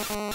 you